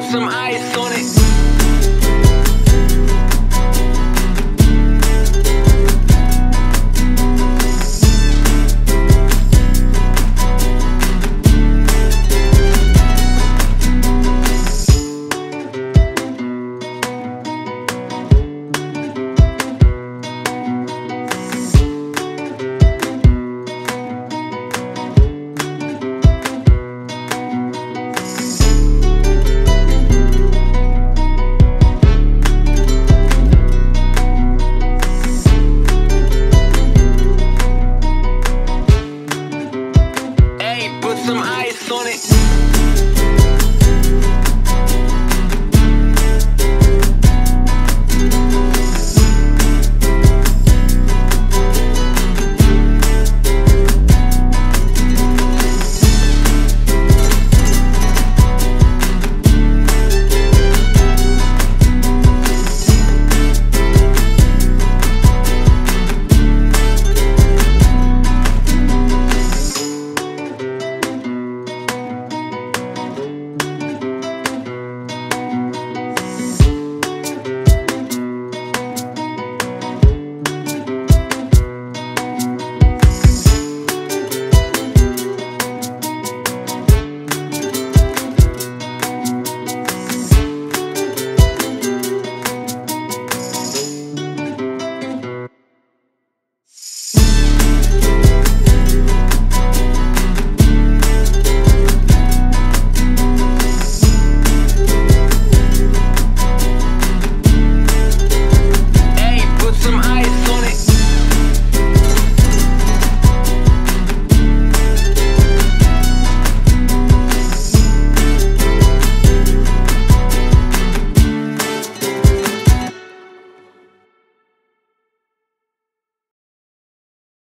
put some ice on it. put some ice on it.